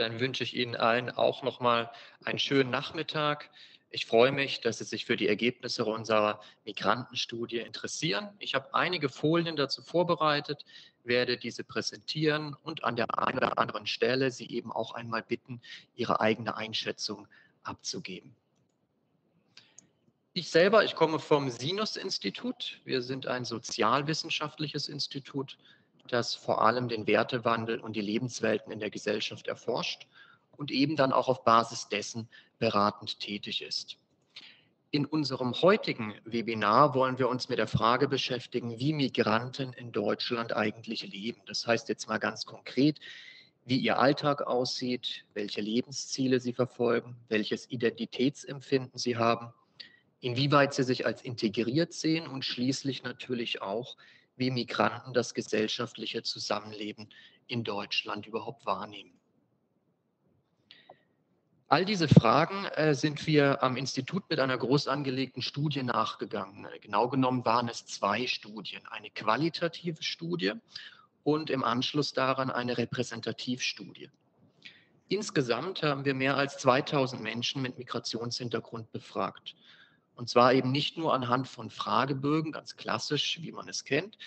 dann wünsche ich Ihnen allen auch nochmal einen schönen Nachmittag. Ich freue mich, dass Sie sich für die Ergebnisse unserer Migrantenstudie interessieren. Ich habe einige Folien dazu vorbereitet, werde diese präsentieren und an der einen oder anderen Stelle Sie eben auch einmal bitten, Ihre eigene Einschätzung abzugeben. Ich selber, ich komme vom Sinus-Institut. Wir sind ein sozialwissenschaftliches Institut, das vor allem den Wertewandel und die Lebenswelten in der Gesellschaft erforscht und eben dann auch auf Basis dessen beratend tätig ist. In unserem heutigen Webinar wollen wir uns mit der Frage beschäftigen, wie Migranten in Deutschland eigentlich leben. Das heißt jetzt mal ganz konkret, wie ihr Alltag aussieht, welche Lebensziele sie verfolgen, welches Identitätsempfinden sie haben inwieweit sie sich als integriert sehen und schließlich natürlich auch, wie Migranten das gesellschaftliche Zusammenleben in Deutschland überhaupt wahrnehmen. All diese Fragen äh, sind wir am Institut mit einer groß angelegten Studie nachgegangen. Genau genommen waren es zwei Studien, eine qualitative Studie und im Anschluss daran eine Repräsentativstudie. Insgesamt haben wir mehr als 2000 Menschen mit Migrationshintergrund befragt. Und zwar eben nicht nur anhand von Fragebögen, ganz klassisch, wie man es kennt,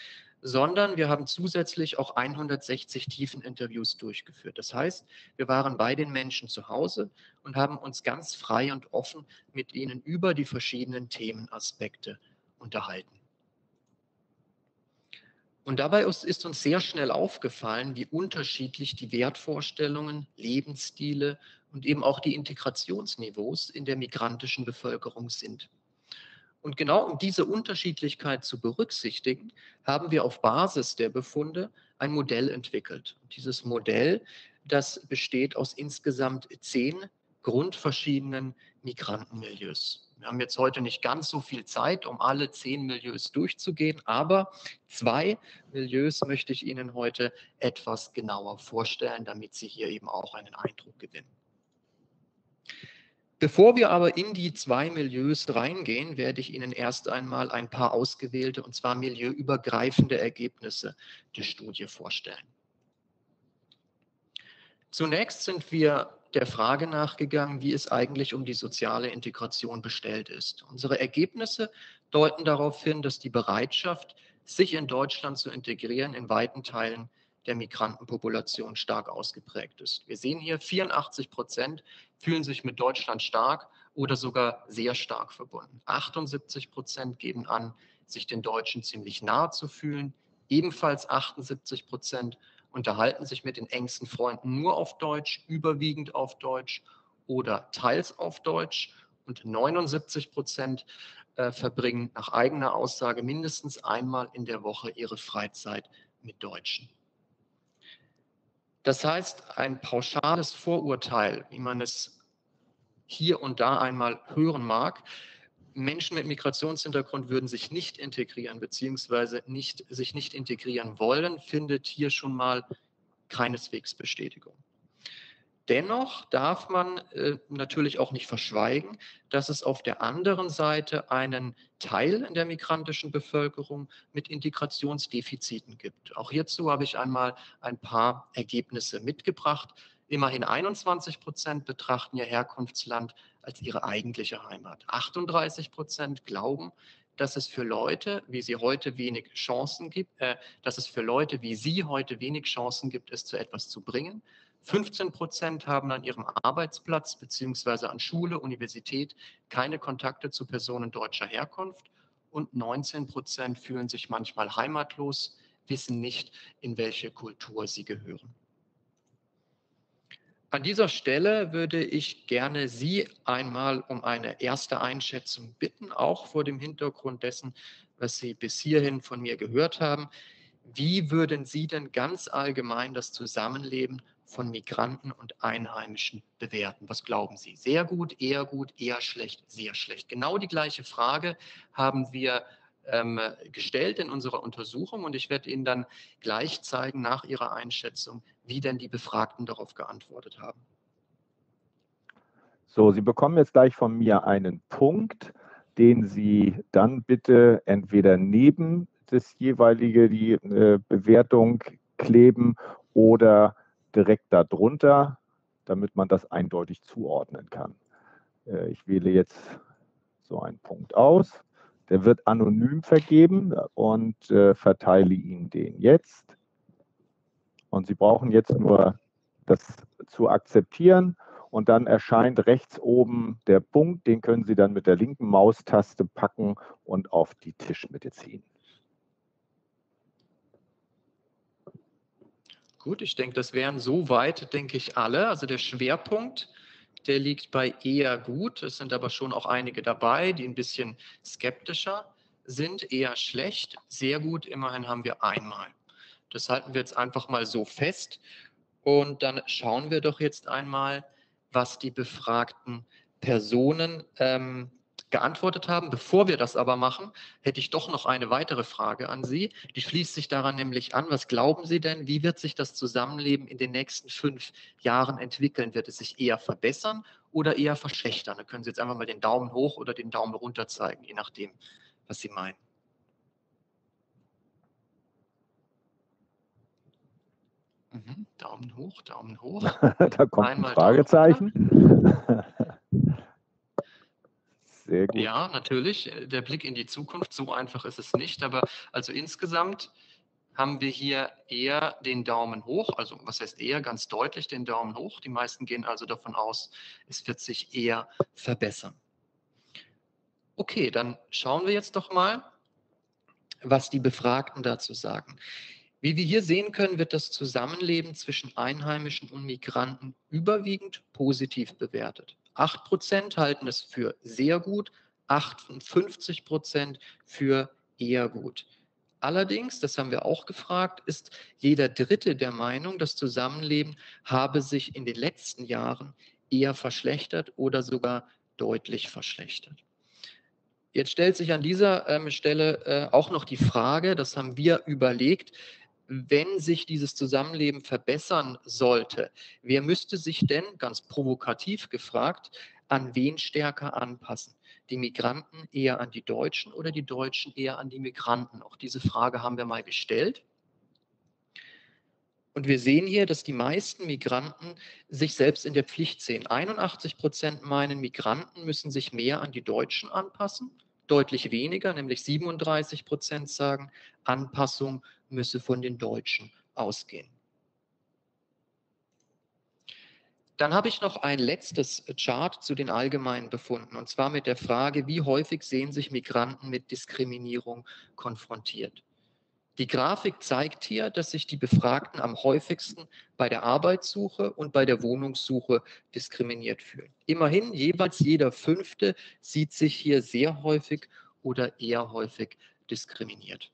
sondern wir haben zusätzlich auch 160 Tiefeninterviews durchgeführt. Das heißt, wir waren bei den Menschen zu Hause und haben uns ganz frei und offen mit ihnen über die verschiedenen Themenaspekte unterhalten. Und dabei ist uns sehr schnell aufgefallen, wie unterschiedlich die Wertvorstellungen, Lebensstile und eben auch die Integrationsniveaus in der migrantischen Bevölkerung sind. Und genau um diese Unterschiedlichkeit zu berücksichtigen, haben wir auf Basis der Befunde ein Modell entwickelt. Und dieses Modell, das besteht aus insgesamt zehn grundverschiedenen Migrantenmilieus. Wir haben jetzt heute nicht ganz so viel Zeit, um alle zehn Milieus durchzugehen, aber zwei Milieus möchte ich Ihnen heute etwas genauer vorstellen, damit Sie hier eben auch einen Eindruck gewinnen. Bevor wir aber in die zwei Milieus reingehen, werde ich Ihnen erst einmal ein paar ausgewählte, und zwar milieuübergreifende Ergebnisse der Studie vorstellen. Zunächst sind wir der Frage nachgegangen, wie es eigentlich um die soziale Integration bestellt ist. Unsere Ergebnisse deuten darauf hin, dass die Bereitschaft, sich in Deutschland zu integrieren, in weiten Teilen der Migrantenpopulation stark ausgeprägt ist. Wir sehen hier, 84 Prozent fühlen sich mit Deutschland stark oder sogar sehr stark verbunden. 78 Prozent geben an, sich den Deutschen ziemlich nahe zu fühlen. Ebenfalls 78 Prozent unterhalten sich mit den engsten Freunden nur auf Deutsch, überwiegend auf Deutsch oder teils auf Deutsch. Und 79 Prozent äh, verbringen nach eigener Aussage mindestens einmal in der Woche ihre Freizeit mit Deutschen. Das heißt, ein pauschales Vorurteil, wie man es hier und da einmal hören mag, Menschen mit Migrationshintergrund würden sich nicht integrieren beziehungsweise nicht, sich nicht integrieren wollen, findet hier schon mal keineswegs Bestätigung. Dennoch darf man äh, natürlich auch nicht verschweigen, dass es auf der anderen Seite einen Teil in der migrantischen Bevölkerung mit Integrationsdefiziten gibt. Auch hierzu habe ich einmal ein paar Ergebnisse mitgebracht. Immerhin 21 Prozent betrachten ihr Herkunftsland als ihre eigentliche Heimat. 38 Prozent glauben, dass es für Leute, wie sie heute wenig Chancen gibt, äh, dass es für Leute wie Sie heute wenig Chancen gibt, es zu etwas zu bringen. 15 Prozent haben an ihrem Arbeitsplatz beziehungsweise an Schule, Universität keine Kontakte zu Personen deutscher Herkunft und 19 Prozent fühlen sich manchmal heimatlos, wissen nicht, in welche Kultur sie gehören. An dieser Stelle würde ich gerne Sie einmal um eine erste Einschätzung bitten, auch vor dem Hintergrund dessen, was Sie bis hierhin von mir gehört haben. Wie würden Sie denn ganz allgemein das Zusammenleben von Migranten und Einheimischen bewerten? Was glauben Sie? Sehr gut, eher gut, eher schlecht, sehr schlecht. Genau die gleiche Frage haben wir ähm, gestellt in unserer Untersuchung und ich werde Ihnen dann gleich zeigen nach Ihrer Einschätzung, wie denn die Befragten darauf geantwortet haben. So, Sie bekommen jetzt gleich von mir einen Punkt, den Sie dann bitte entweder neben das jeweilige die äh, Bewertung kleben oder direkt darunter damit man das eindeutig zuordnen kann. Äh, ich wähle jetzt so einen Punkt aus. Der wird anonym vergeben und äh, verteile Ihnen den jetzt. Und Sie brauchen jetzt nur das zu akzeptieren und dann erscheint rechts oben der Punkt, den können Sie dann mit der linken Maustaste packen und auf die Tischmitte ziehen. Gut, ich denke, das wären soweit, denke ich, alle. Also der Schwerpunkt, der liegt bei eher gut. Es sind aber schon auch einige dabei, die ein bisschen skeptischer sind, eher schlecht. Sehr gut, immerhin haben wir einmal. Das halten wir jetzt einfach mal so fest. Und dann schauen wir doch jetzt einmal, was die befragten Personen ähm, geantwortet haben. Bevor wir das aber machen, hätte ich doch noch eine weitere Frage an Sie. Die schließt sich daran nämlich an. Was glauben Sie denn, wie wird sich das Zusammenleben in den nächsten fünf Jahren entwickeln? Wird es sich eher verbessern oder eher verschlechtern? Da können Sie jetzt einfach mal den Daumen hoch oder den Daumen runter zeigen, je nachdem, was Sie meinen. Mhm. Daumen hoch, Daumen hoch. da kommt Einmal ein Fragezeichen. Sehr gut. Ja, natürlich. Der Blick in die Zukunft, so einfach ist es nicht. Aber also insgesamt haben wir hier eher den Daumen hoch. Also was heißt eher? Ganz deutlich den Daumen hoch. Die meisten gehen also davon aus, es wird sich eher verbessern. Okay, dann schauen wir jetzt doch mal, was die Befragten dazu sagen. Wie wir hier sehen können, wird das Zusammenleben zwischen Einheimischen und Migranten überwiegend positiv bewertet. 8 Prozent halten es für sehr gut, 58 Prozent für eher gut. Allerdings, das haben wir auch gefragt, ist jeder Dritte der Meinung, das Zusammenleben habe sich in den letzten Jahren eher verschlechtert oder sogar deutlich verschlechtert. Jetzt stellt sich an dieser ähm, Stelle äh, auch noch die Frage, das haben wir überlegt, wenn sich dieses Zusammenleben verbessern sollte, wer müsste sich denn, ganz provokativ gefragt, an wen stärker anpassen? Die Migranten eher an die Deutschen oder die Deutschen eher an die Migranten? Auch diese Frage haben wir mal gestellt. Und wir sehen hier, dass die meisten Migranten sich selbst in der Pflicht sehen. 81 Prozent meinen, Migranten müssen sich mehr an die Deutschen anpassen. Deutlich weniger, nämlich 37 Prozent sagen, Anpassung müsse von den Deutschen ausgehen. Dann habe ich noch ein letztes Chart zu den allgemeinen Befunden, und zwar mit der Frage, wie häufig sehen sich Migranten mit Diskriminierung konfrontiert. Die Grafik zeigt hier, dass sich die Befragten am häufigsten bei der Arbeitssuche und bei der Wohnungssuche diskriminiert fühlen. Immerhin jeweils jeder Fünfte sieht sich hier sehr häufig oder eher häufig diskriminiert.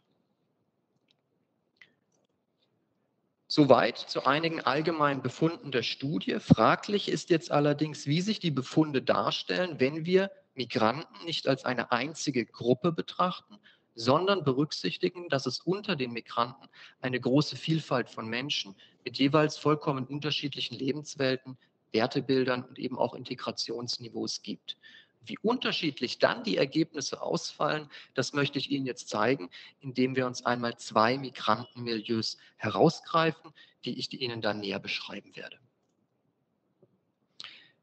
Soweit zu einigen allgemeinen Befunden der Studie. Fraglich ist jetzt allerdings, wie sich die Befunde darstellen, wenn wir Migranten nicht als eine einzige Gruppe betrachten, sondern berücksichtigen, dass es unter den Migranten eine große Vielfalt von Menschen mit jeweils vollkommen unterschiedlichen Lebenswelten, Wertebildern und eben auch Integrationsniveaus gibt. Wie unterschiedlich dann die Ergebnisse ausfallen, das möchte ich Ihnen jetzt zeigen, indem wir uns einmal zwei Migrantenmilieus herausgreifen, die ich Ihnen dann näher beschreiben werde.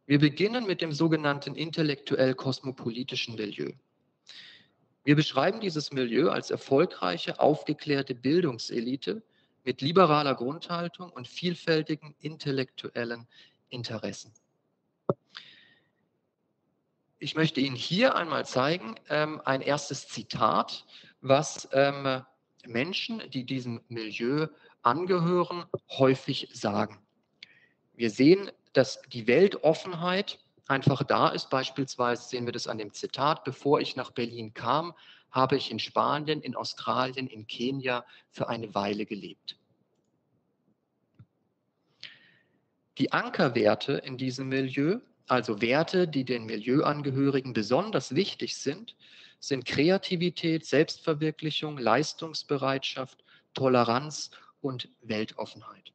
Wir beginnen mit dem sogenannten intellektuell-kosmopolitischen Milieu. Wir beschreiben dieses Milieu als erfolgreiche, aufgeklärte Bildungselite mit liberaler Grundhaltung und vielfältigen intellektuellen Interessen. Ich möchte Ihnen hier einmal zeigen, ähm, ein erstes Zitat, was ähm, Menschen, die diesem Milieu angehören, häufig sagen. Wir sehen, dass die Weltoffenheit einfach da ist. Beispielsweise sehen wir das an dem Zitat, bevor ich nach Berlin kam, habe ich in Spanien, in Australien, in Kenia für eine Weile gelebt. Die Ankerwerte in diesem Milieu also Werte, die den Milieuangehörigen besonders wichtig sind, sind Kreativität, Selbstverwirklichung, Leistungsbereitschaft, Toleranz und Weltoffenheit.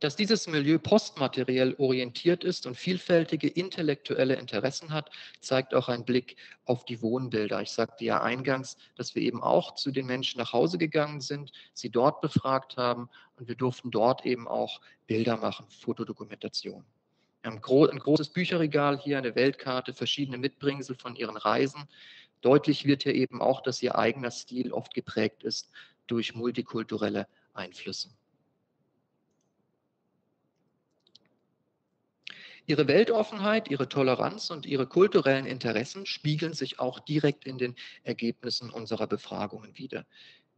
Dass dieses Milieu postmateriell orientiert ist und vielfältige intellektuelle Interessen hat, zeigt auch ein Blick auf die Wohnbilder. Ich sagte ja eingangs, dass wir eben auch zu den Menschen nach Hause gegangen sind, sie dort befragt haben und wir durften dort eben auch Bilder machen, Fotodokumentation. Wir haben ein großes Bücherregal hier, eine Weltkarte, verschiedene Mitbringsel von ihren Reisen. Deutlich wird hier eben auch, dass ihr eigener Stil oft geprägt ist durch multikulturelle Einflüsse. Ihre Weltoffenheit, ihre Toleranz und ihre kulturellen Interessen spiegeln sich auch direkt in den Ergebnissen unserer Befragungen wider.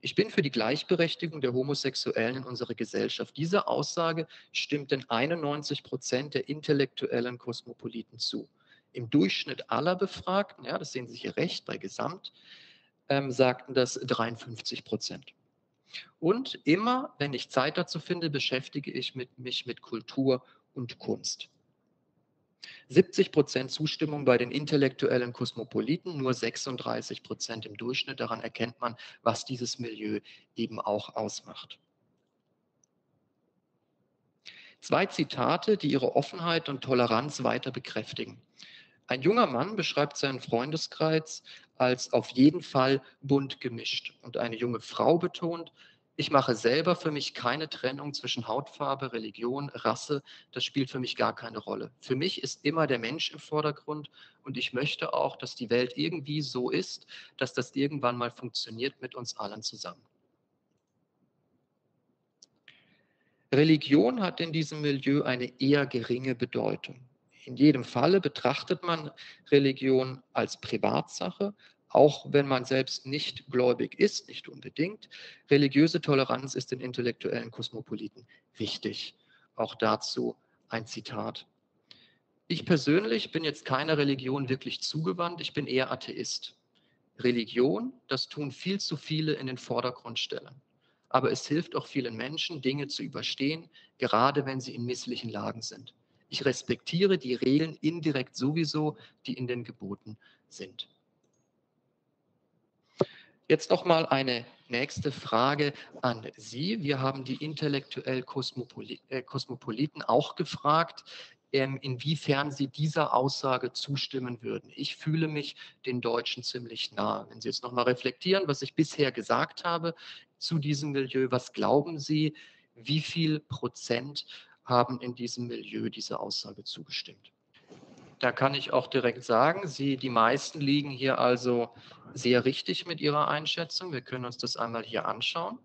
Ich bin für die Gleichberechtigung der Homosexuellen in unserer Gesellschaft. Diese Aussage stimmt in 91 Prozent der intellektuellen Kosmopoliten zu. Im Durchschnitt aller Befragten, ja, das sehen Sie hier recht bei Gesamt, ähm, sagten das 53 Prozent. Und immer, wenn ich Zeit dazu finde, beschäftige ich mit, mich mit Kultur und Kunst. 70 Prozent Zustimmung bei den intellektuellen Kosmopoliten, nur 36 Prozent im Durchschnitt. Daran erkennt man, was dieses Milieu eben auch ausmacht. Zwei Zitate, die ihre Offenheit und Toleranz weiter bekräftigen. Ein junger Mann beschreibt seinen Freundeskreis als auf jeden Fall bunt gemischt und eine junge Frau betont, ich mache selber für mich keine Trennung zwischen Hautfarbe, Religion, Rasse. Das spielt für mich gar keine Rolle. Für mich ist immer der Mensch im Vordergrund und ich möchte auch, dass die Welt irgendwie so ist, dass das irgendwann mal funktioniert mit uns allen zusammen. Religion hat in diesem Milieu eine eher geringe Bedeutung. In jedem Falle betrachtet man Religion als Privatsache, auch wenn man selbst nicht gläubig ist, nicht unbedingt. Religiöse Toleranz ist den intellektuellen Kosmopoliten wichtig. Auch dazu ein Zitat. Ich persönlich bin jetzt keiner Religion wirklich zugewandt, ich bin eher Atheist. Religion, das tun viel zu viele in den Vordergrund stellen. Aber es hilft auch vielen Menschen, Dinge zu überstehen, gerade wenn sie in misslichen Lagen sind. Ich respektiere die Regeln indirekt sowieso, die in den Geboten sind. Jetzt noch mal eine nächste Frage an Sie. Wir haben die intellektuell äh, Kosmopoliten auch gefragt, ähm, inwiefern sie dieser Aussage zustimmen würden. Ich fühle mich den Deutschen ziemlich nah. Wenn Sie jetzt noch mal reflektieren, was ich bisher gesagt habe zu diesem Milieu, was glauben Sie, wie viel Prozent haben in diesem Milieu dieser Aussage zugestimmt? Da kann ich auch direkt sagen, Sie, die meisten liegen hier also sehr richtig mit Ihrer Einschätzung. Wir können uns das einmal hier anschauen.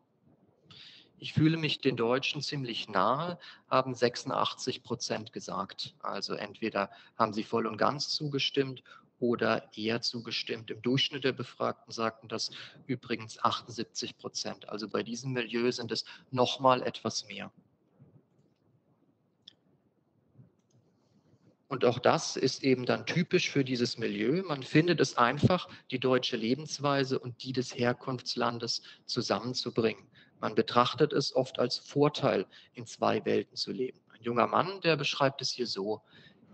Ich fühle mich den Deutschen ziemlich nahe, haben 86 Prozent gesagt. Also entweder haben sie voll und ganz zugestimmt oder eher zugestimmt. Im Durchschnitt der Befragten sagten das übrigens 78 Prozent. Also bei diesem Milieu sind es nochmal etwas mehr. Und auch das ist eben dann typisch für dieses Milieu. Man findet es einfach, die deutsche Lebensweise und die des Herkunftslandes zusammenzubringen. Man betrachtet es oft als Vorteil, in zwei Welten zu leben. Ein junger Mann, der beschreibt es hier so.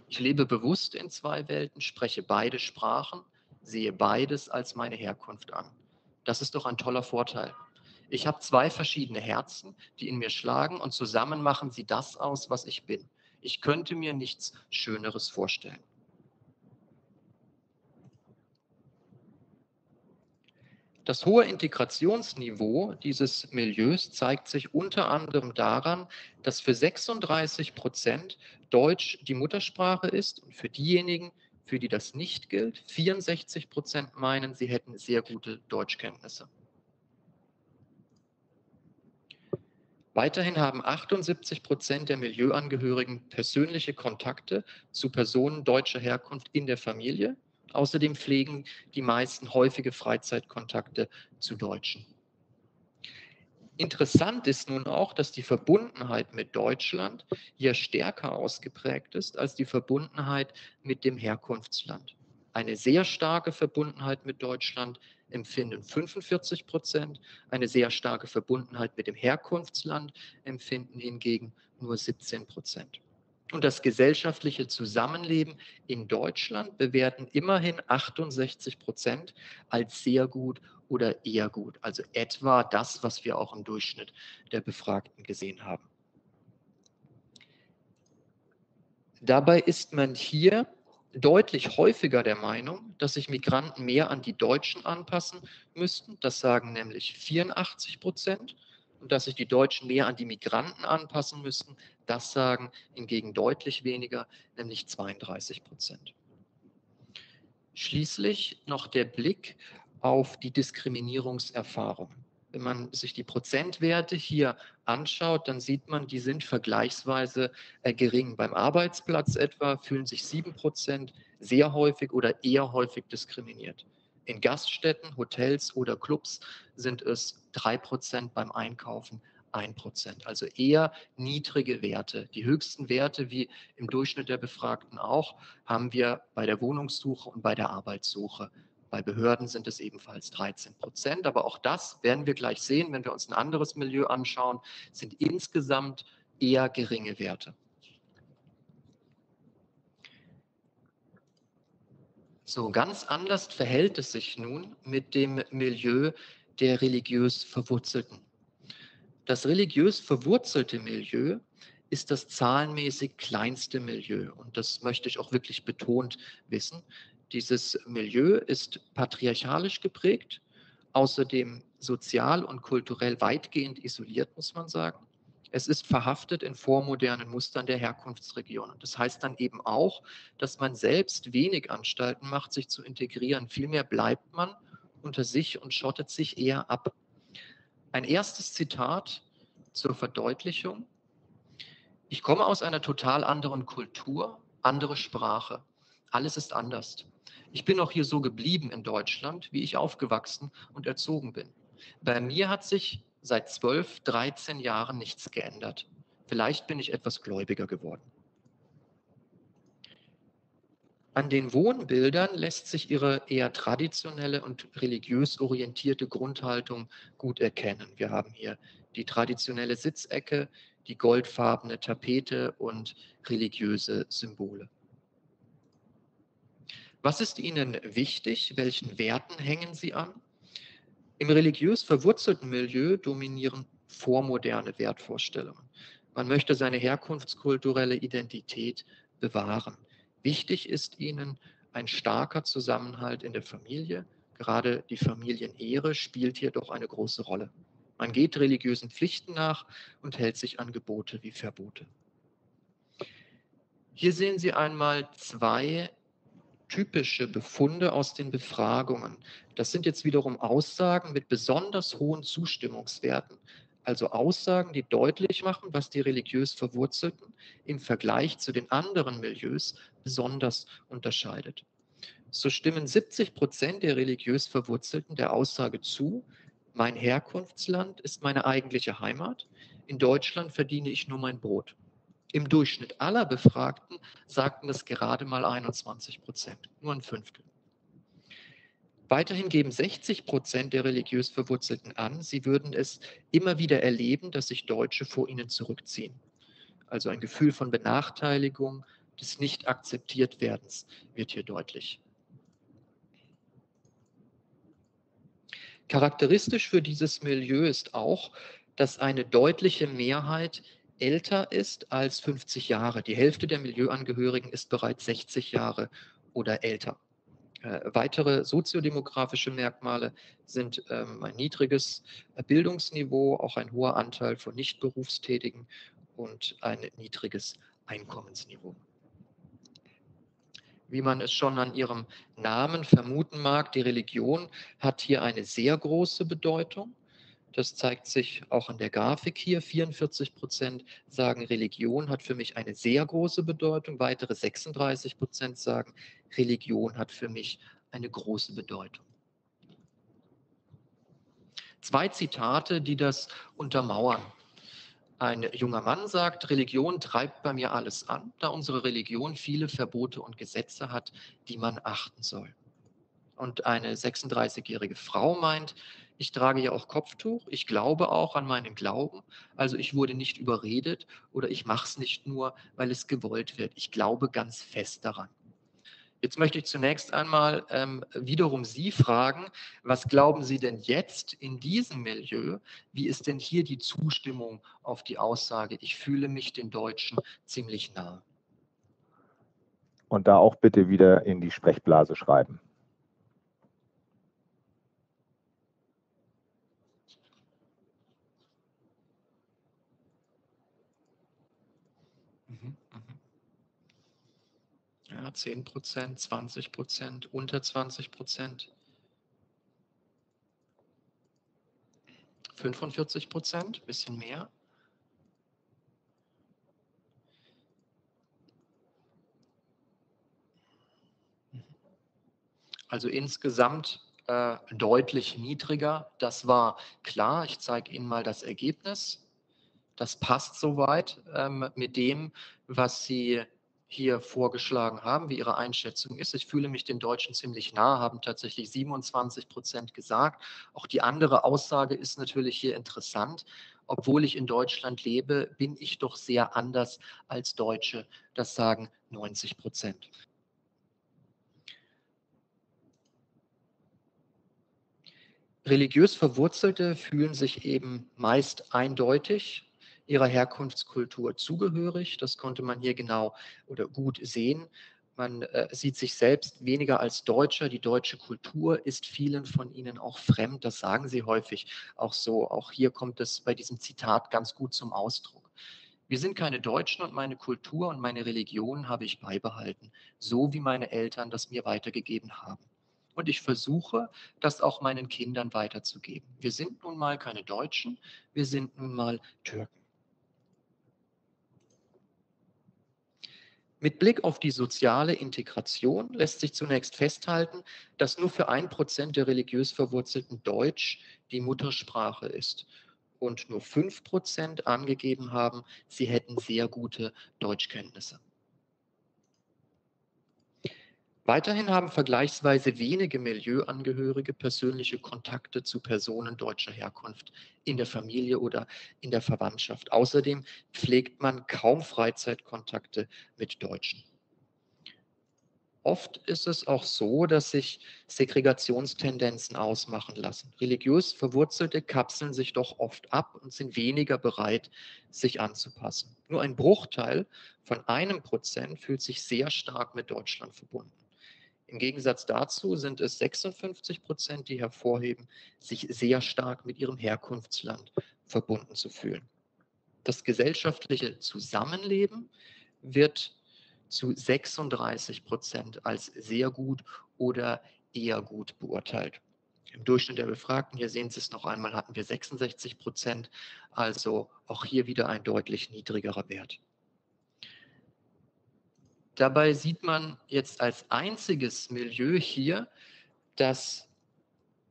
Ich lebe bewusst in zwei Welten, spreche beide Sprachen, sehe beides als meine Herkunft an. Das ist doch ein toller Vorteil. Ich habe zwei verschiedene Herzen, die in mir schlagen und zusammen machen sie das aus, was ich bin. Ich könnte mir nichts Schöneres vorstellen. Das hohe Integrationsniveau dieses Milieus zeigt sich unter anderem daran, dass für 36 Prozent Deutsch die Muttersprache ist und für diejenigen, für die das nicht gilt, 64 Prozent meinen, sie hätten sehr gute Deutschkenntnisse. Weiterhin haben 78 Prozent der Milieuangehörigen persönliche Kontakte zu Personen deutscher Herkunft in der Familie. Außerdem pflegen die meisten häufige Freizeitkontakte zu Deutschen. Interessant ist nun auch, dass die Verbundenheit mit Deutschland hier stärker ausgeprägt ist als die Verbundenheit mit dem Herkunftsland. Eine sehr starke Verbundenheit mit Deutschland empfinden 45 Prozent. Eine sehr starke Verbundenheit mit dem Herkunftsland empfinden hingegen nur 17 Prozent. Und das gesellschaftliche Zusammenleben in Deutschland bewerten immerhin 68 Prozent als sehr gut oder eher gut. Also etwa das, was wir auch im Durchschnitt der Befragten gesehen haben. Dabei ist man hier deutlich häufiger der Meinung, dass sich Migranten mehr an die Deutschen anpassen müssten. Das sagen nämlich 84 Prozent. Und dass sich die Deutschen mehr an die Migranten anpassen müssten, das sagen hingegen deutlich weniger, nämlich 32 Prozent. Schließlich noch der Blick auf die Diskriminierungserfahrung. Wenn man sich die Prozentwerte hier anschaut, dann sieht man, die sind vergleichsweise äh, gering. Beim Arbeitsplatz etwa fühlen sich sieben Prozent sehr häufig oder eher häufig diskriminiert. In Gaststätten, Hotels oder Clubs sind es drei Prozent beim Einkaufen, ein Prozent. Also eher niedrige Werte. Die höchsten Werte, wie im Durchschnitt der Befragten auch, haben wir bei der Wohnungssuche und bei der Arbeitssuche. Bei Behörden sind es ebenfalls 13 Prozent. Aber auch das werden wir gleich sehen, wenn wir uns ein anderes Milieu anschauen, sind insgesamt eher geringe Werte. So, ganz anders verhält es sich nun mit dem Milieu der religiös Verwurzelten. Das religiös verwurzelte Milieu ist das zahlenmäßig kleinste Milieu. Und das möchte ich auch wirklich betont wissen. Dieses Milieu ist patriarchalisch geprägt, außerdem sozial und kulturell weitgehend isoliert, muss man sagen. Es ist verhaftet in vormodernen Mustern der Herkunftsregion. Das heißt dann eben auch, dass man selbst wenig Anstalten macht, sich zu integrieren. Vielmehr bleibt man unter sich und schottet sich eher ab. Ein erstes Zitat zur Verdeutlichung. Ich komme aus einer total anderen Kultur, andere Sprache. Alles ist anders. Ich bin auch hier so geblieben in Deutschland, wie ich aufgewachsen und erzogen bin. Bei mir hat sich seit 12, 13 Jahren nichts geändert. Vielleicht bin ich etwas gläubiger geworden. An den Wohnbildern lässt sich ihre eher traditionelle und religiös orientierte Grundhaltung gut erkennen. Wir haben hier die traditionelle Sitzecke, die goldfarbene Tapete und religiöse Symbole. Was ist Ihnen wichtig? Welchen Werten hängen Sie an? Im religiös verwurzelten Milieu dominieren vormoderne Wertvorstellungen. Man möchte seine herkunftskulturelle Identität bewahren. Wichtig ist ihnen ein starker Zusammenhalt in der Familie. Gerade die Familienehre spielt hier doch eine große Rolle. Man geht religiösen Pflichten nach und hält sich an Gebote wie Verbote. Hier sehen Sie einmal zwei typische Befunde aus den Befragungen. Das sind jetzt wiederum Aussagen mit besonders hohen Zustimmungswerten. Also Aussagen, die deutlich machen, was die religiös Verwurzelten im Vergleich zu den anderen Milieus besonders unterscheidet. So stimmen 70 Prozent der religiös Verwurzelten der Aussage zu, mein Herkunftsland ist meine eigentliche Heimat. In Deutschland verdiene ich nur mein Brot. Im Durchschnitt aller Befragten sagten es gerade mal 21 Prozent, nur ein Fünftel. Weiterhin geben 60 Prozent der religiös Verwurzelten an, sie würden es immer wieder erleben, dass sich Deutsche vor ihnen zurückziehen. Also ein Gefühl von Benachteiligung, des Nicht-Akzeptiert-Werdens wird hier deutlich. Charakteristisch für dieses Milieu ist auch, dass eine deutliche Mehrheit älter ist als 50 Jahre. Die Hälfte der Milieuangehörigen ist bereits 60 Jahre oder älter. Äh, weitere soziodemografische Merkmale sind ähm, ein niedriges Bildungsniveau, auch ein hoher Anteil von Nichtberufstätigen und ein niedriges Einkommensniveau. Wie man es schon an ihrem Namen vermuten mag, die Religion hat hier eine sehr große Bedeutung. Das zeigt sich auch an der Grafik hier. 44 Prozent sagen, Religion hat für mich eine sehr große Bedeutung. Weitere 36 Prozent sagen, Religion hat für mich eine große Bedeutung. Zwei Zitate, die das untermauern. Ein junger Mann sagt, Religion treibt bei mir alles an, da unsere Religion viele Verbote und Gesetze hat, die man achten soll. Und eine 36-jährige Frau meint, ich trage ja auch Kopftuch. Ich glaube auch an meinen Glauben. Also ich wurde nicht überredet oder ich mache es nicht nur, weil es gewollt wird. Ich glaube ganz fest daran. Jetzt möchte ich zunächst einmal ähm, wiederum Sie fragen, was glauben Sie denn jetzt in diesem Milieu? Wie ist denn hier die Zustimmung auf die Aussage, ich fühle mich den Deutschen ziemlich nah? Und da auch bitte wieder in die Sprechblase schreiben. Ja, 10 Prozent, 20 Prozent, unter 20 Prozent. 45 Prozent, bisschen mehr. Also insgesamt äh, deutlich niedriger. Das war klar. Ich zeige Ihnen mal das Ergebnis. Das passt soweit ähm, mit dem, was Sie hier vorgeschlagen haben, wie Ihre Einschätzung ist. Ich fühle mich den Deutschen ziemlich nah, haben tatsächlich 27 Prozent gesagt. Auch die andere Aussage ist natürlich hier interessant. Obwohl ich in Deutschland lebe, bin ich doch sehr anders als Deutsche. Das sagen 90 Prozent. Religiös Verwurzelte fühlen sich eben meist eindeutig ihrer Herkunftskultur zugehörig. Das konnte man hier genau oder gut sehen. Man äh, sieht sich selbst weniger als Deutscher. Die deutsche Kultur ist vielen von ihnen auch fremd. Das sagen sie häufig auch so. Auch hier kommt es bei diesem Zitat ganz gut zum Ausdruck. Wir sind keine Deutschen und meine Kultur und meine Religion habe ich beibehalten, so wie meine Eltern das mir weitergegeben haben. Und ich versuche, das auch meinen Kindern weiterzugeben. Wir sind nun mal keine Deutschen, wir sind nun mal Türken. Mit Blick auf die soziale Integration lässt sich zunächst festhalten, dass nur für ein Prozent der religiös Verwurzelten Deutsch die Muttersprache ist und nur fünf Prozent angegeben haben, sie hätten sehr gute Deutschkenntnisse. Weiterhin haben vergleichsweise wenige Milieuangehörige persönliche Kontakte zu Personen deutscher Herkunft in der Familie oder in der Verwandtschaft. Außerdem pflegt man kaum Freizeitkontakte mit Deutschen. Oft ist es auch so, dass sich Segregationstendenzen ausmachen lassen. Religiös Verwurzelte kapseln sich doch oft ab und sind weniger bereit, sich anzupassen. Nur ein Bruchteil von einem Prozent fühlt sich sehr stark mit Deutschland verbunden. Im Gegensatz dazu sind es 56 Prozent, die hervorheben, sich sehr stark mit ihrem Herkunftsland verbunden zu fühlen. Das gesellschaftliche Zusammenleben wird zu 36 Prozent als sehr gut oder eher gut beurteilt. Im Durchschnitt der Befragten, hier sehen Sie es noch einmal, hatten wir 66 Prozent, also auch hier wieder ein deutlich niedrigerer Wert. Dabei sieht man jetzt als einziges Milieu hier, dass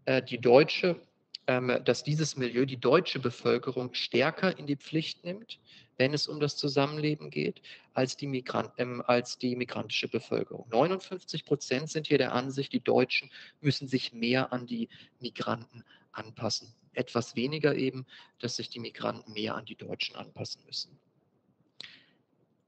äh, die deutsche, ähm, dass dieses Milieu die deutsche Bevölkerung stärker in die Pflicht nimmt, wenn es um das Zusammenleben geht, als die, Migrant, ähm, als die migrantische Bevölkerung. 59 Prozent sind hier der Ansicht, die Deutschen müssen sich mehr an die Migranten anpassen. Etwas weniger eben, dass sich die Migranten mehr an die Deutschen anpassen müssen.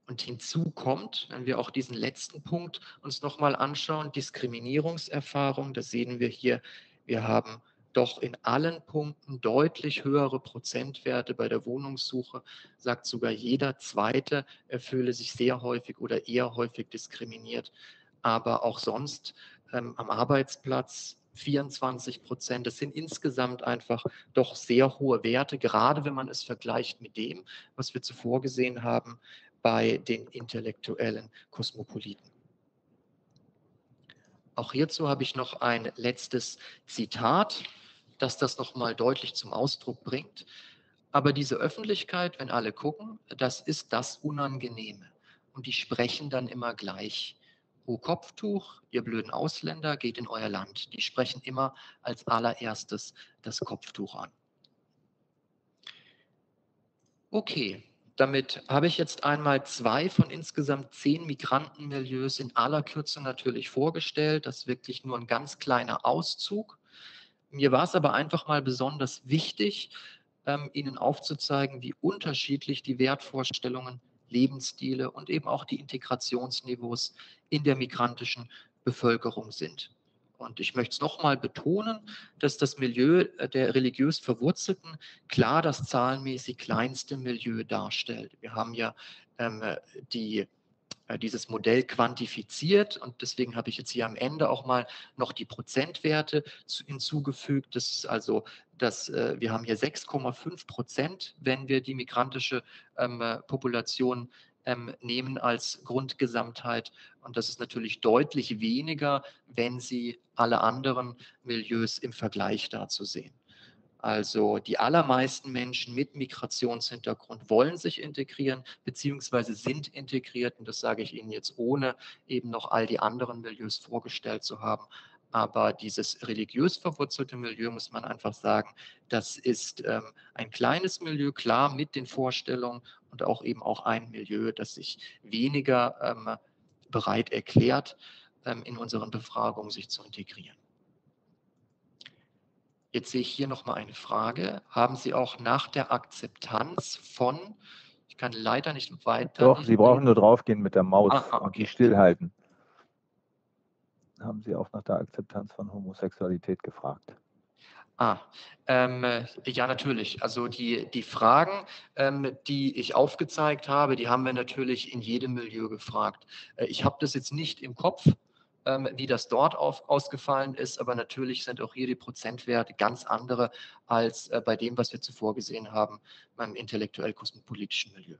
Und hinzu kommt, wenn wir auch diesen letzten Punkt uns nochmal anschauen, Diskriminierungserfahrung, das sehen wir hier, wir haben doch in allen Punkten deutlich höhere Prozentwerte bei der Wohnungssuche, sagt sogar jeder Zweite, er fühle sich sehr häufig oder eher häufig diskriminiert. Aber auch sonst ähm, am Arbeitsplatz 24 Prozent. Das sind insgesamt einfach doch sehr hohe Werte, gerade wenn man es vergleicht mit dem, was wir zuvor gesehen haben, bei den intellektuellen Kosmopoliten. Auch hierzu habe ich noch ein letztes Zitat, das das nochmal deutlich zum Ausdruck bringt. Aber diese Öffentlichkeit, wenn alle gucken, das ist das Unangenehme. Und die sprechen dann immer gleich. O Kopftuch, ihr blöden Ausländer, geht in euer Land. Die sprechen immer als allererstes das Kopftuch an. Okay, damit habe ich jetzt einmal zwei von insgesamt zehn Migrantenmilieus in aller Kürze natürlich vorgestellt. Das ist wirklich nur ein ganz kleiner Auszug. Mir war es aber einfach mal besonders wichtig, ähm, Ihnen aufzuzeigen, wie unterschiedlich die Wertvorstellungen, Lebensstile und eben auch die Integrationsniveaus in der migrantischen Bevölkerung sind. Und ich möchte es nochmal betonen, dass das Milieu äh, der religiös Verwurzelten klar das zahlenmäßig kleinste Milieu darstellt. Wir haben ja ähm, die äh, dieses Modell quantifiziert und deswegen habe ich jetzt hier am Ende auch mal noch die Prozentwerte hinzugefügt. Das ist also, dass äh, wir haben hier 6,5 Prozent, wenn wir die migrantische ähm, Population ähm, nehmen als Grundgesamtheit und das ist natürlich deutlich weniger, wenn Sie alle anderen Milieus im Vergleich dazu sehen. Also die allermeisten Menschen mit Migrationshintergrund wollen sich integrieren beziehungsweise sind integriert und das sage ich Ihnen jetzt ohne eben noch all die anderen Milieus vorgestellt zu haben. Aber dieses religiös verwurzelte Milieu, muss man einfach sagen, das ist ähm, ein kleines Milieu, klar mit den Vorstellungen und auch eben auch ein Milieu, das sich weniger ähm, bereit erklärt, ähm, in unseren Befragungen sich zu integrieren. Jetzt sehe ich hier nochmal eine Frage. Haben Sie auch nach der Akzeptanz von, ich kann leider nicht weiter. Doch, Sie brauchen nur draufgehen mit der Maus ah, okay. und die stillhalten. Haben Sie auch nach der Akzeptanz von Homosexualität gefragt? Ah, ähm, ja, natürlich. Also die, die Fragen, ähm, die ich aufgezeigt habe, die haben wir natürlich in jedem Milieu gefragt. Äh, ich habe das jetzt nicht im Kopf, ähm, wie das dort auf, ausgefallen ist. Aber natürlich sind auch hier die Prozentwerte ganz andere als äh, bei dem, was wir zuvor gesehen haben beim intellektuell-kosmopolitischen Milieu.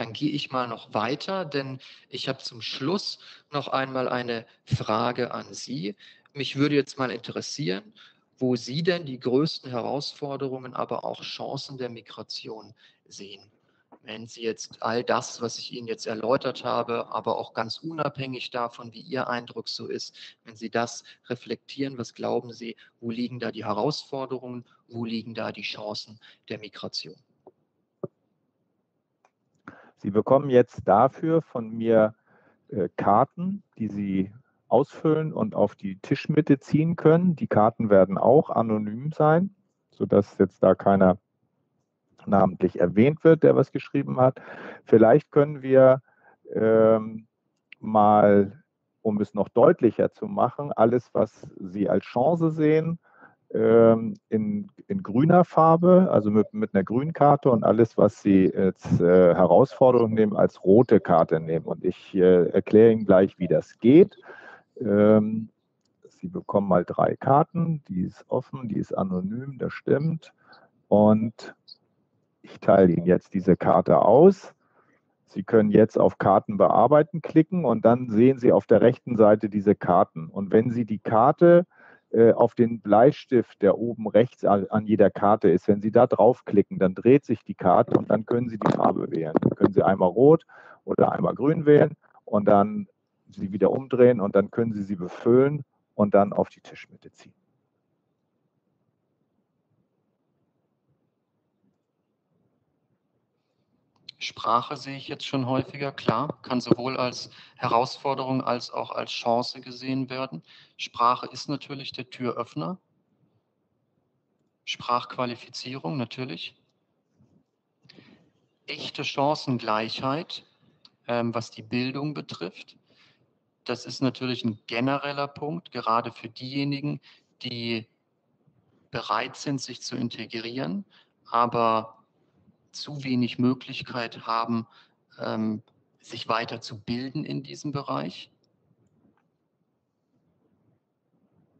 Dann gehe ich mal noch weiter, denn ich habe zum Schluss noch einmal eine Frage an Sie. Mich würde jetzt mal interessieren, wo Sie denn die größten Herausforderungen, aber auch Chancen der Migration sehen wenn Sie jetzt all das, was ich Ihnen jetzt erläutert habe, aber auch ganz unabhängig davon, wie Ihr Eindruck so ist, wenn Sie das reflektieren, was glauben Sie, wo liegen da die Herausforderungen, wo liegen da die Chancen der Migration? Sie bekommen jetzt dafür von mir äh, Karten, die Sie ausfüllen und auf die Tischmitte ziehen können. Die Karten werden auch anonym sein, sodass jetzt da keiner namentlich erwähnt wird, der was geschrieben hat. Vielleicht können wir ähm, mal, um es noch deutlicher zu machen, alles, was Sie als Chance sehen, ähm, in, in grüner Farbe, also mit, mit einer Grünkarte und alles, was Sie als äh, Herausforderung nehmen, als rote Karte nehmen. Und ich äh, erkläre Ihnen gleich, wie das geht. Ähm, Sie bekommen mal drei Karten, die ist offen, die ist anonym, das stimmt. Und ich teile Ihnen jetzt diese Karte aus. Sie können jetzt auf Karten bearbeiten klicken und dann sehen Sie auf der rechten Seite diese Karten. Und wenn Sie die Karte äh, auf den Bleistift, der oben rechts an jeder Karte ist, wenn Sie da draufklicken, dann dreht sich die Karte und dann können Sie die Farbe wählen. Dann können Sie einmal rot oder einmal grün wählen und dann sie wieder umdrehen und dann können Sie sie befüllen und dann auf die Tischmitte ziehen. Sprache sehe ich jetzt schon häufiger, klar, kann sowohl als Herausforderung als auch als Chance gesehen werden. Sprache ist natürlich der Türöffner. Sprachqualifizierung natürlich. Echte Chancengleichheit, ähm, was die Bildung betrifft. Das ist natürlich ein genereller Punkt, gerade für diejenigen, die bereit sind, sich zu integrieren, aber zu wenig Möglichkeit haben, ähm, sich weiter zu bilden in diesem Bereich.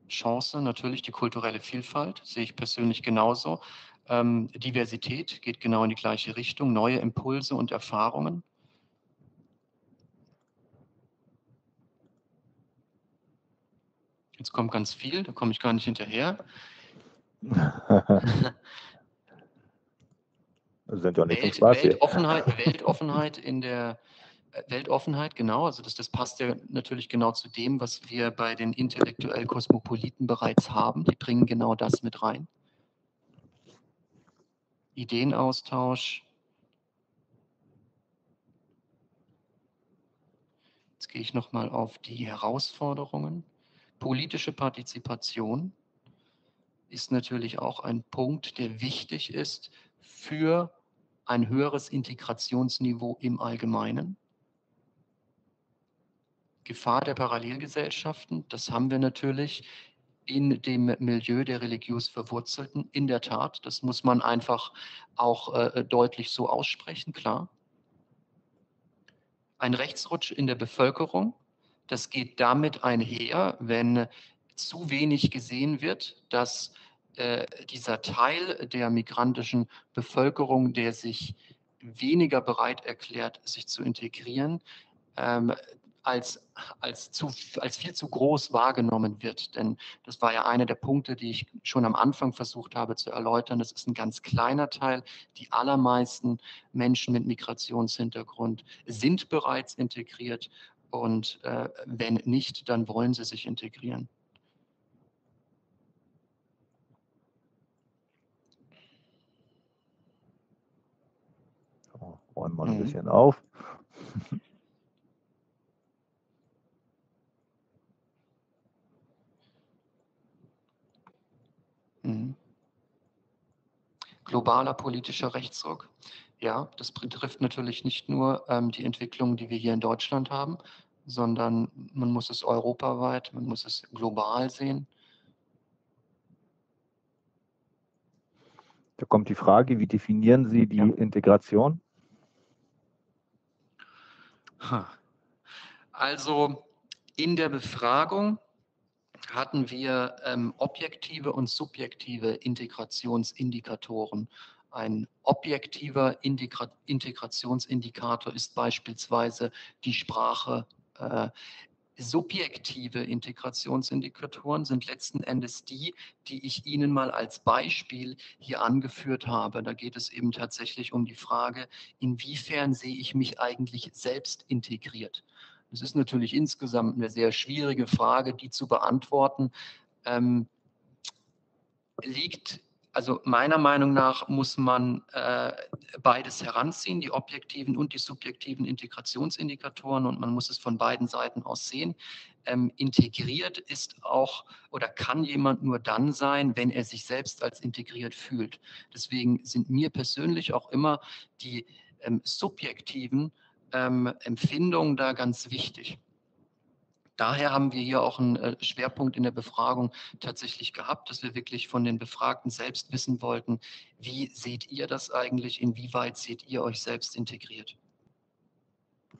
Chance natürlich die kulturelle Vielfalt, sehe ich persönlich genauso. Ähm, Diversität geht genau in die gleiche Richtung, neue Impulse und Erfahrungen. Jetzt kommt ganz viel, da komme ich gar nicht hinterher. sind ja nicht Welt, Weltoffenheit, Weltoffenheit in der äh, Weltoffenheit, genau. Also das, das passt ja natürlich genau zu dem, was wir bei den intellektuell Kosmopoliten bereits haben. Die bringen genau das mit rein. Ideenaustausch. Jetzt gehe ich nochmal auf die Herausforderungen. Politische Partizipation ist natürlich auch ein Punkt, der wichtig ist für ein höheres Integrationsniveau im Allgemeinen. Gefahr der Parallelgesellschaften, das haben wir natürlich in dem Milieu der religiös Verwurzelten. In der Tat, das muss man einfach auch äh, deutlich so aussprechen, klar. Ein Rechtsrutsch in der Bevölkerung, das geht damit einher, wenn zu wenig gesehen wird, dass äh, dieser Teil der migrantischen Bevölkerung, der sich weniger bereit erklärt, sich zu integrieren, ähm, als, als, zu, als viel zu groß wahrgenommen wird. Denn das war ja einer der Punkte, die ich schon am Anfang versucht habe zu erläutern. Das ist ein ganz kleiner Teil. Die allermeisten Menschen mit Migrationshintergrund sind bereits integriert und äh, wenn nicht, dann wollen sie sich integrieren. Räumen wir ein mhm. bisschen auf. Mhm. Globaler politischer Rechtsruck. Ja, das betrifft natürlich nicht nur ähm, die Entwicklung, die wir hier in Deutschland haben, sondern man muss es europaweit, man muss es global sehen. Da kommt die Frage, wie definieren Sie die ja. Integration? Also in der Befragung hatten wir ähm, objektive und subjektive Integrationsindikatoren. Ein objektiver Integra Integrationsindikator ist beispielsweise die Sprache. Äh, subjektive Integrationsindikatoren sind letzten Endes die, die ich Ihnen mal als Beispiel hier angeführt habe. Da geht es eben tatsächlich um die Frage, inwiefern sehe ich mich eigentlich selbst integriert. Das ist natürlich insgesamt eine sehr schwierige Frage, die zu beantworten. Ähm, liegt also meiner Meinung nach muss man äh, beides heranziehen, die objektiven und die subjektiven Integrationsindikatoren und man muss es von beiden Seiten aus sehen. Ähm, integriert ist auch oder kann jemand nur dann sein, wenn er sich selbst als integriert fühlt. Deswegen sind mir persönlich auch immer die ähm, subjektiven ähm, Empfindungen da ganz wichtig. Daher haben wir hier auch einen äh, Schwerpunkt in der Befragung tatsächlich gehabt, dass wir wirklich von den Befragten selbst wissen wollten, wie seht ihr das eigentlich, inwieweit seht ihr euch selbst integriert?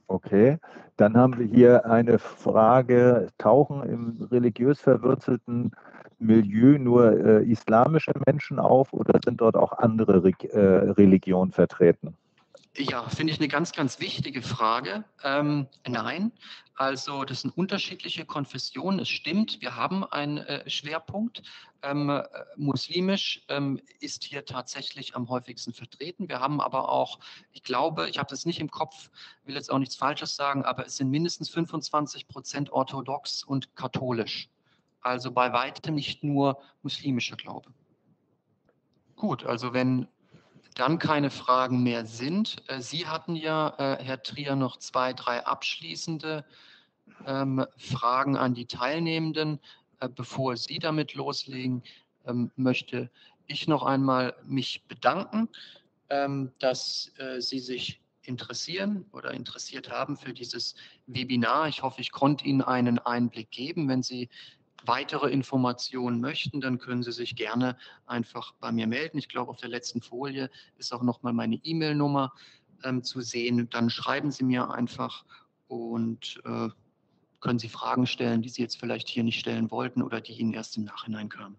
Okay, dann haben wir hier eine Frage, tauchen im religiös verwurzelten Milieu nur äh, islamische Menschen auf oder sind dort auch andere Re äh, Religionen vertreten? Ja, finde ich eine ganz, ganz wichtige Frage. Ähm, nein, also das sind unterschiedliche Konfessionen. Es stimmt, wir haben einen äh, Schwerpunkt. Ähm, äh, muslimisch ähm, ist hier tatsächlich am häufigsten vertreten. Wir haben aber auch, ich glaube, ich habe das nicht im Kopf, will jetzt auch nichts Falsches sagen, aber es sind mindestens 25 Prozent orthodox und katholisch. Also bei weitem nicht nur muslimischer Glaube. Gut, also wenn dann keine Fragen mehr sind. Äh, Sie hatten ja, äh, Herr Trier, noch zwei, drei abschließende ähm, Fragen an die Teilnehmenden. Äh, bevor Sie damit loslegen, ähm, möchte ich noch einmal mich bedanken, ähm, dass Sie sich interessieren oder interessiert haben für dieses Webinar. Ich hoffe, ich konnte Ihnen einen Einblick geben. Wenn Sie weitere Informationen möchten, dann können Sie sich gerne einfach bei mir melden. Ich glaube, auf der letzten Folie ist auch nochmal meine E-Mail-Nummer ähm, zu sehen. Dann schreiben Sie mir einfach und äh, können Sie Fragen stellen, die Sie jetzt vielleicht hier nicht stellen wollten oder die Ihnen erst im Nachhinein kamen.